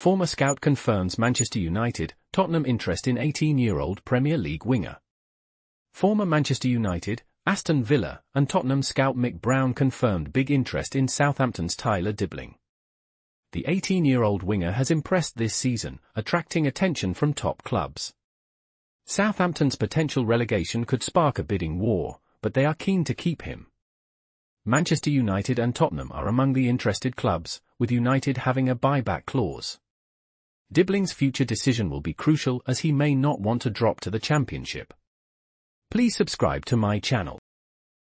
Former scout confirms Manchester United, Tottenham interest in 18-year-old Premier League winger. Former Manchester United, Aston Villa, and Tottenham scout Mick Brown confirmed big interest in Southampton's Tyler Dibbling. The 18-year-old winger has impressed this season, attracting attention from top clubs. Southampton's potential relegation could spark a bidding war, but they are keen to keep him. Manchester United and Tottenham are among the interested clubs, with United having a buyback clause. Dibling's future decision will be crucial as he may not want to drop to the championship. Please subscribe to my channel.